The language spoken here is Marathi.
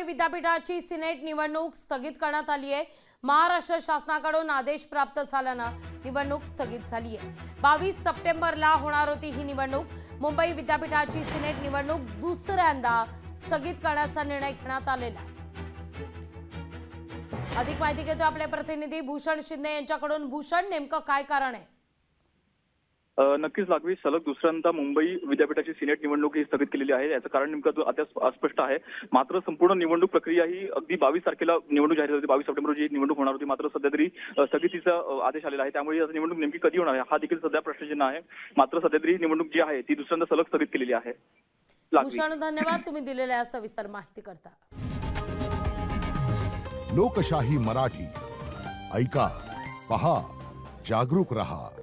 मुंबई विद्यापीठाची सिनेट निवडणूक स्थगित करण्यात आली आहे. महाराष्ट्र शासनाकडून आदेश प्राप्त झाल्यानं निवडणूक स्थगित झाली आहे. बावीस सप्टेंबरला होणार होती ही निवडणूक. मुंबई विद्यापीठाची सिनेट निवडणूक दुसऱ्यांदा स्थगित करण्याचा निर्णय घेण्यात आलेला आहे. अधिक माहिती घेतो आपले प्रतिनिधी भूषण शिंदे यांच्याकडून. भूषण नेमकं काय कारण आहे? नक्कीच लागवी. सलग दुसऱ्यांदा मुंबई विद्यापीठाची सिनेट निवडणूक ही स्थगित केलेली आहे. याचं कारण नेमकं तो आता अस्पष्ट आहे. मात्र संपूर्ण निवडणूक प्रक्रिया ही अगदी बावीस तारखेला निवडणूक जाहीर झाली होती. बावीस सप्टेंबर रोजी ही निवडणूक होणार होती. मात्र सध्या तरी स्थगितीचा आदेश आलेला आहे. त्यामुळे याची निवडणूक नेमकी कधी होणार आहे? हा देखील सध्या प्रश्नचिन्ह आहे. मात्र सध्या तरी निवडणूक जी आहे ती दुसऱ्यांदा सलग स्थगित केलेली आहे. भूषण धन्यवाद. तुम्ही दिलेल्या सविस्तर माहिती करता. लोकशाही मराठी. ऐका. पहा. जागरूक रहा.